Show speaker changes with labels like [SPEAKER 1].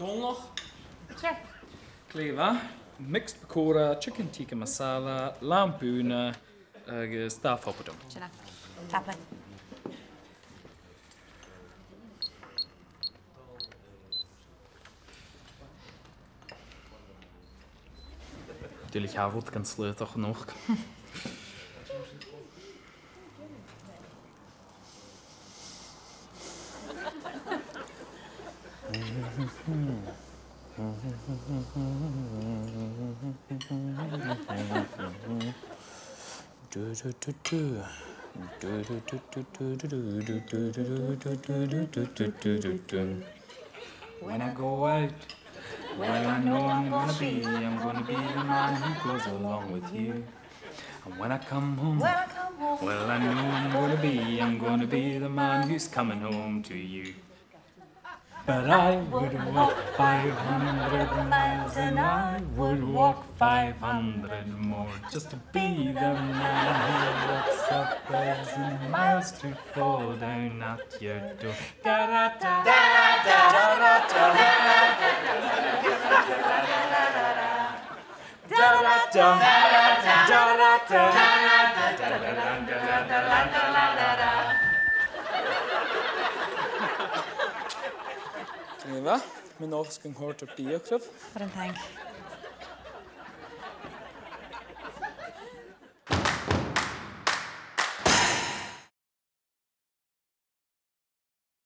[SPEAKER 1] Donloch.
[SPEAKER 2] Check.
[SPEAKER 1] Kleva. Mixed pakora, chicken tikka masala, lampuna, agus dá fópatum.
[SPEAKER 2] Sinna. Natürlich
[SPEAKER 1] auch wird ganz leid auch noch. When I go out, well, I know I'm gonna be, I'm gonna be the man who goes along with you. And when I come home,
[SPEAKER 2] When I come home.
[SPEAKER 1] well, I know I'm gonna be, I'm gonna be the man who's coming home to you. But I would walk 500 miles and I would walk 500 more just to be the man who walks a thousand miles to fall down at your door. Da da da da da da da Eva, Ylva, men også kan høre
[SPEAKER 2] bioklubb. For en tenk?